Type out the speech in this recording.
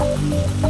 Música